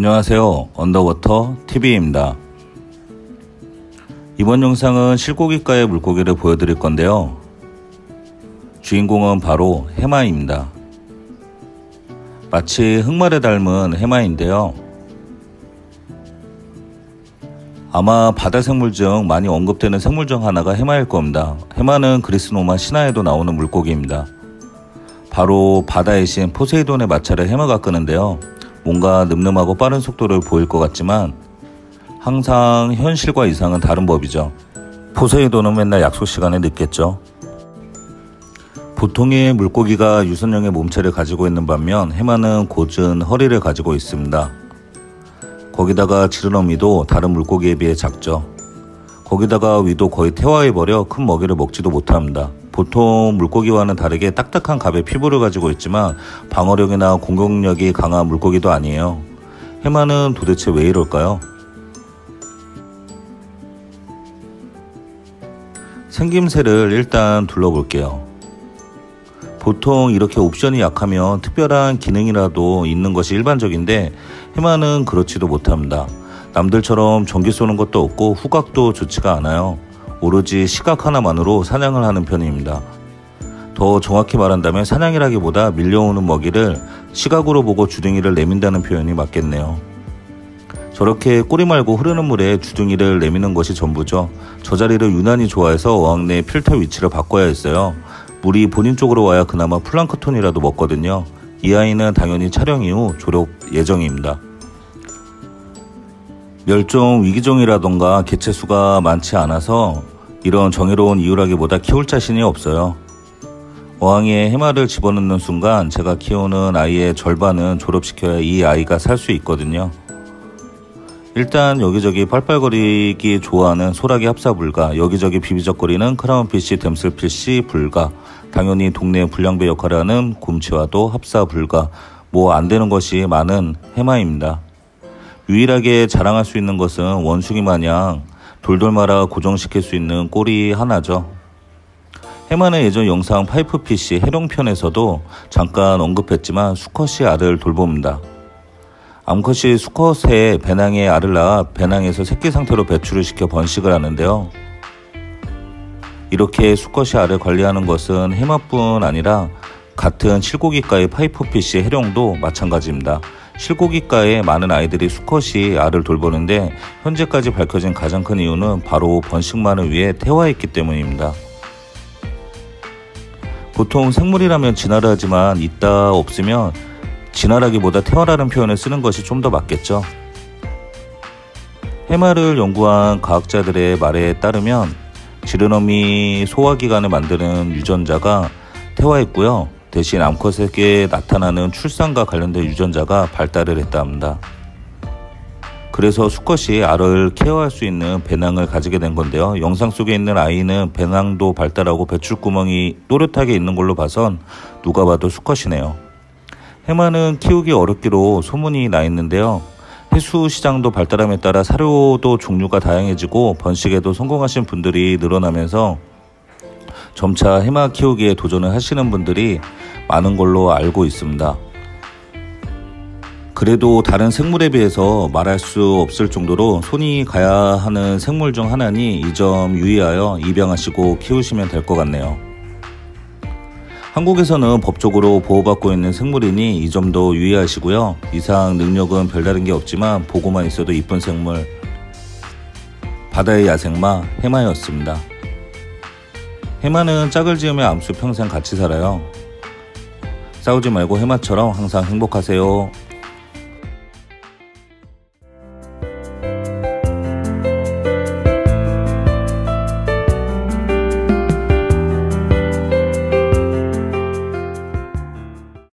안녕하세요. 언더워터 TV입니다. 이번 영상은 실고기가의 물고기를 보여드릴 건데요. 주인공은 바로 해마입니다. 마치 흑말에 닮은 해마인데요. 아마 바다 생물 중 많이 언급되는 생물 중 하나가 해마일 겁니다. 해마는 그리스 로마 신화에도 나오는 물고기입니다. 바로 바다의 신 포세이돈의 마차를 해마가 끄는데요. 뭔가 늠름하고 빠른 속도를 보일 것 같지만 항상 현실과 이상은 다른 법이죠. 포세이돈은 맨날 약속 시간에 늦겠죠. 보통의 물고기가 유선형의 몸체를 가지고 있는 반면 해마는 곧은 허리를 가지고 있습니다. 거기다가 지르러미도 다른 물고기에 비해 작죠. 거기다가 위도 거의 태화해버려 큰 먹이를 먹지도 못합니다. 보통 물고기와는 다르게 딱딱한 갑의 피부를 가지고 있지만 방어력이나 공격력이 강한 물고기도 아니에요. 해마는 도대체 왜 이럴까요? 생김새를 일단 둘러볼게요. 보통 이렇게 옵션이 약하면 특별한 기능이라도 있는 것이 일반적인데 해마는 그렇지도 못합니다. 남들처럼 전기 쏘는 것도 없고 후각도 좋지가 않아요. 오로지 시각 하나만으로 사냥을 하는 편입니다. 더 정확히 말한다면 사냥이라기보다 밀려오는 먹이를 시각으로 보고 주둥이를 내민다는 표현이 맞겠네요. 저렇게 꼬리 말고 흐르는 물에 주둥이를 내미는 것이 전부죠. 저 자리를 유난히 좋아해서 어항 내 필터 위치를 바꿔야 했어요. 물이 본인 쪽으로 와야 그나마 플랑크톤이라도 먹거든요. 이 아이는 당연히 촬영 이후 졸업 예정입니다. 멸종 위기종이라던가 개체수가 많지 않아서 이런 정의로운 이유라기보다 키울 자신이 없어요. 어항에 해마를 집어넣는 순간 제가 키우는 아이의 절반은 졸업시켜야 이 아이가 살 수 있거든요. 일단 여기저기 팔팔거리기 좋아하는 소라기 합사 불가, 여기저기 비비적거리는 크라운피쉬, 댐슬피쉬 불가, 당연히 동네 불량배 역할을 하는 곰치와도 합사 불가, 뭐 안 되는 것이 많은 해마입니다. 유일하게 자랑할 수 있는 것은 원숭이 마냥 돌돌 말아 고정시킬 수 있는 꼬리 하나죠. 해마는 예전 영상 파이프피쉬 해룡편에서도 잠깐 언급했지만 수컷이 알을 돌봅니다. 암컷이 수컷의 배낭에 알을 낳아 배낭에서 새끼 상태로 배출을 시켜 번식을 하는데요. 이렇게 수컷이 알을 관리하는 것은 해마뿐 아니라 같은 칠고기과의 파이프피쉬 해룡도 마찬가지입니다. 실고기가에 많은 아이들이 수컷이 알을 돌보는데 현재까지 밝혀진 가장 큰 이유는 바로 번식만을 위해 태화했기 때문입니다. 보통 생물이라면 진화를 하지만 있다 없으면 진화라기보다 태화라는 표현을 쓰는 것이 좀 더 맞겠죠. 해마를 연구한 과학자들의 말에 따르면 지르너미 소화기관을 만드는 유전자가 태화했고요. 대신 암컷에게 나타나는 출산과 관련된 유전자가 발달을 했다 합니다. 그래서 수컷이 알을 케어할 수 있는 배낭을 가지게 된 건데요. 영상 속에 있는 아이는 배낭도 발달하고 배출구멍이 또렷하게 있는 걸로 봐선 누가 봐도 수컷이네요. 해마는 키우기 어렵기로 소문이 나 있는데요. 해수 시장도 발달함에 따라 사료도 종류가 다양해지고 번식에도 성공하신 분들이 늘어나면서 점차 해마 키우기에 도전을 하시는 분들이 많은 걸로 알고 있습니다. 그래도 다른 생물에 비해서 말할 수 없을 정도로 손이 가야 하는 생물 중 하나니 이 점 유의하여 입양하시고 키우시면 될 것 같네요. 한국에서는 법적으로 보호받고 있는 생물이니 이 점도 유의하시고요. 이상 능력은 별다른 게 없지만 보고만 있어도 이쁜 생물 바다의 야생마 해마였습니다. 해마는 짝을 지으며 암수 평생 같이 살아요. 싸우지 말고 해마처럼 항상 행복하세요.